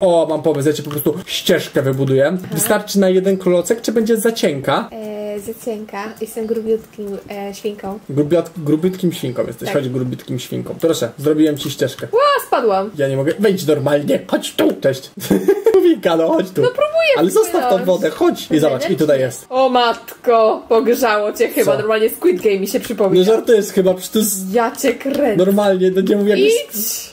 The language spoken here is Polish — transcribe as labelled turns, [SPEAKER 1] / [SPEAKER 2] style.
[SPEAKER 1] O, mam pomysł, ja ci po prostu ścieżkę wybuduję. Wystarczy na jeden klocek, czy będzie za cienka?
[SPEAKER 2] E, zacienka. Jestem grubiutkim e, świnką.
[SPEAKER 1] Grubiot, grubiutkim świnką jesteś,
[SPEAKER 2] Tak.
[SPEAKER 1] chodź grubiutkim świnką. Proszę, zrobiłem ci ścieżkę.
[SPEAKER 2] Ła, spadłam.
[SPEAKER 1] Ja nie mogę, wejdź normalnie, chodź tu, cześć. Wika, no chodź tu. No
[SPEAKER 2] próbuję
[SPEAKER 1] Ale zostaw tą wodę, chodź. I zobacz, i tutaj jest.
[SPEAKER 2] O matko, pogrzało cię chyba.
[SPEAKER 1] Co?
[SPEAKER 2] Normalnie Squid Game mi się
[SPEAKER 1] No żartujesz chyba, przecież to jest
[SPEAKER 2] Ja cię kręcę.
[SPEAKER 1] normalnie, no nie mówię.
[SPEAKER 2] Idź!